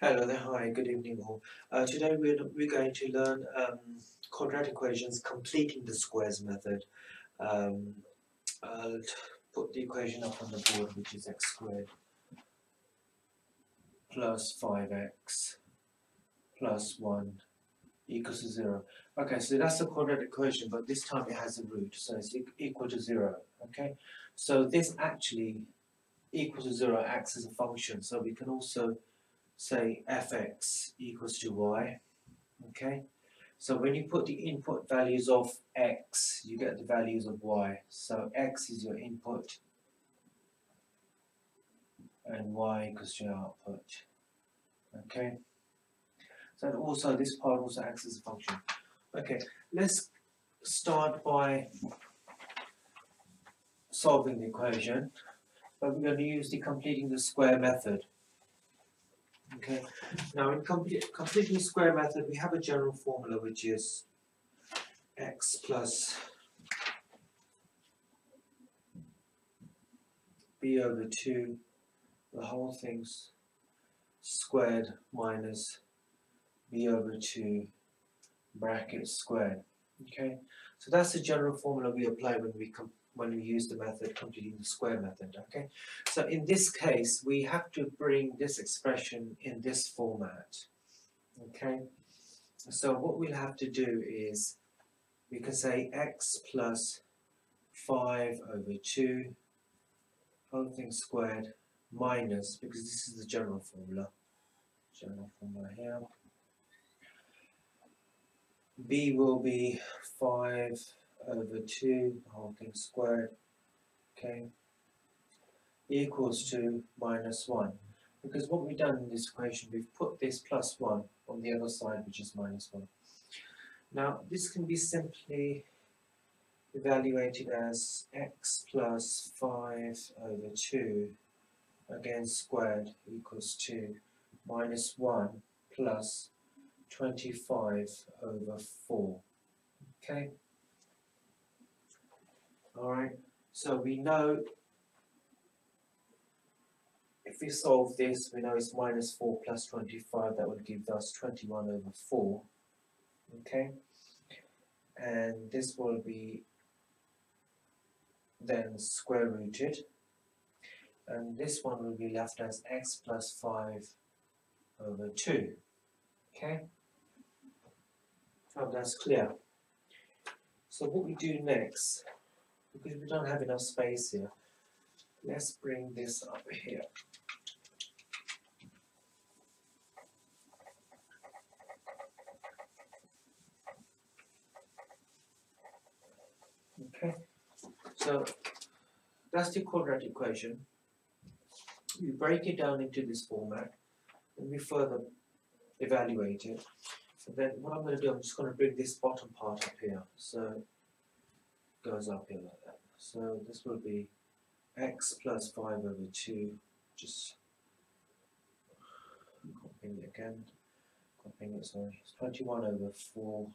Hello there, hi, good evening all. Uh, today we're, we're going to learn um, quadratic equations completing the squares method. Um, I'll put the equation up on the board which is x squared plus 5x plus 1 equals to 0. Okay, so that's the quadratic equation but this time it has a root so it's equal to 0. Okay, so this actually equals to 0 acts as a function so we can also say fx equals to y, okay? So when you put the input values of x, you get the values of y. So x is your input and y equals to your output, okay? So also this part also acts as a function. Okay, let's start by solving the equation, but we're going to use the completing the square method. Okay, now in complete, completing square method, we have a general formula which is x plus b over 2, the whole thing's squared minus b over 2 bracket squared. Okay, so that's the general formula we apply when we when we use the method completing the square method okay? So in this case we have to bring this expression in this format okay? So what we'll have to do is we can say x plus 5 over 2 whole thing squared minus because this is the general formula general formula here. B will be 5 over 2, the whole thing squared, okay, equals to minus 1. Because what we've done in this equation, we've put this plus 1 on the other side, which is minus 1. Now, this can be simply evaluated as x plus 5 over 2, again squared, equals to minus 1 plus 25 over 4. Okay? Alright, so we know if we solve this, we know it's minus 4 plus 25, that would give us 21 over 4. Okay, and this will be then square rooted, and this one will be left as x plus 5 over 2. Okay, so that's clear. So what we do next because we don't have enough space here. Let's bring this up here. Okay. So that's the quadratic equation. We break it down into this format and we further evaluate it. So then what I'm going to do I'm just going to bring this bottom part up here. So goes up here like that. So this will be x plus 5 over 2, just copying it again, copying it, sorry, it's 21 over 4,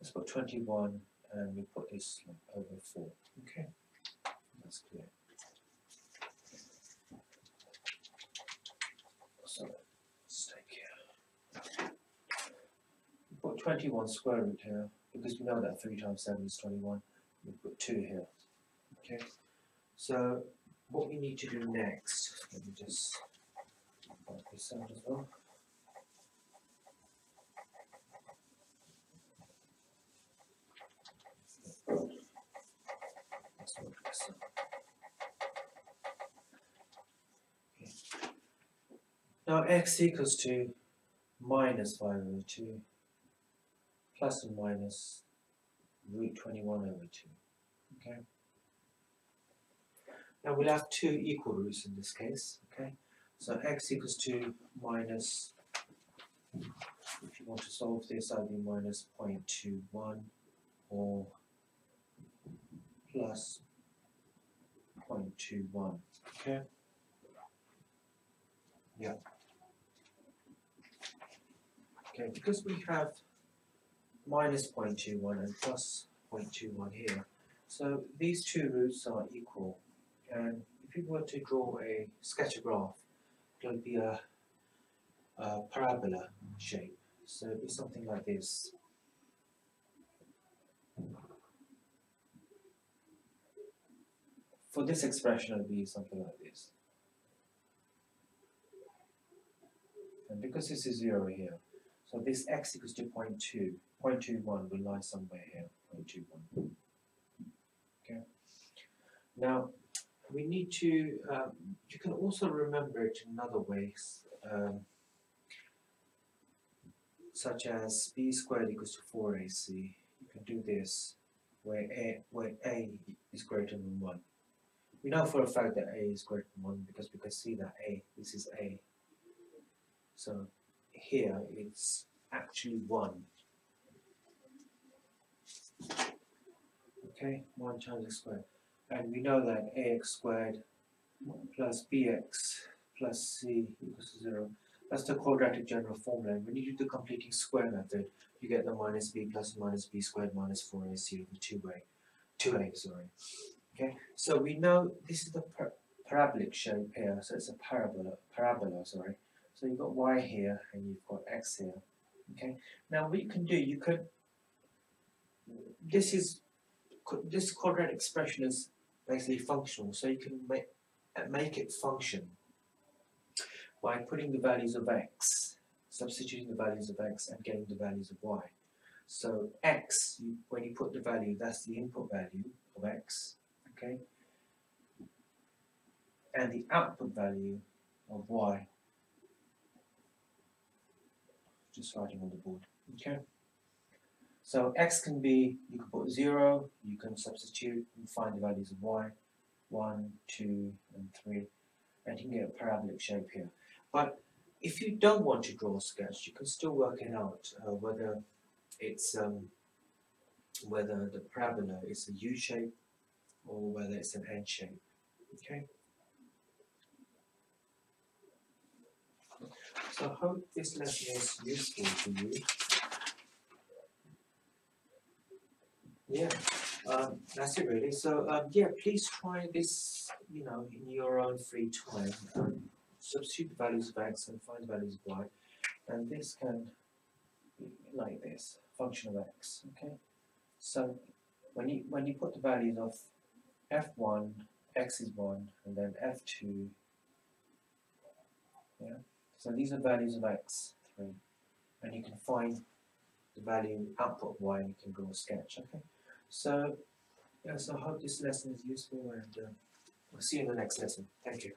let's put 21 and we put this over 4, okay, that's clear. So let's take here, put 21 square root here, because we know that 3 times 7 is 21, we put 2 here. Okay, so what we need to do next, let me just wipe this out as well. Now x equals to minus 5 over 2 plus and minus root 21 over 2. Okay. Now we'll have two equal roots in this case. Okay. So x equals 2 minus, if you want to solve this, I'll be minus 0.21 or plus 0.21. Okay. Yeah. Okay, because we have minus 0.21 and plus 0.21 here. So these two roots are equal and if you were to draw a scatter graph, it will be a, uh, parabola shape. So it'd be something like this. For this expression, it'll be something like this. And because this is 0 here, so this x equals to 0.2, 0.21 will lie somewhere here, 0.21. Okay. Now, we need to, um, you can also remember it in other ways, um, such as b squared equals to 4ac. You can do this where a, where a is greater than 1. We know for a fact that a is greater than 1 because we can see that a, this is a. So here it's actually 1. Okay, 1 times x squared. And we know that ax squared plus bx plus c equals to 0. That's the quadratic general formula. And when you do the completing square method, you get the minus b plus minus b squared minus 4ac over 2a. 2a, sorry. Okay, so we know this is the par parabolic shape here, so it's a parabola, parabola, sorry. So you've got y here and you've got x here. Okay, now what you can do, you could, this is, this quadratic expression is basically functional, so you can make, make it function by putting the values of x, substituting the values of x and getting the values of y. So x, you, when you put the value, that's the input value of x, okay? And the output value of y. Just writing on the board, okay? So x can be, you can put 0, you can substitute and find the values of y, 1, 2, and 3, and you can get a parabolic shape here. But if you don't want to draw a sketch, you can still work it out uh, whether it's um, whether the parabola is a U shape or whether it's an N shape. Okay. So I hope this lesson is useful to you. Yeah, um, that's it really. So um, yeah, please try this, you know, in your own free time. Um, substitute the values of x and find the values of y. And this can be like this, function of x, okay? So when you when you put the values of f1, x is 1, and then f2, yeah? So these are values of x, 3. And you can find the value output of y and you can draw a sketch, okay? So, yeah, so I hope this lesson is useful and uh, we'll see you in the next lesson. Thank you.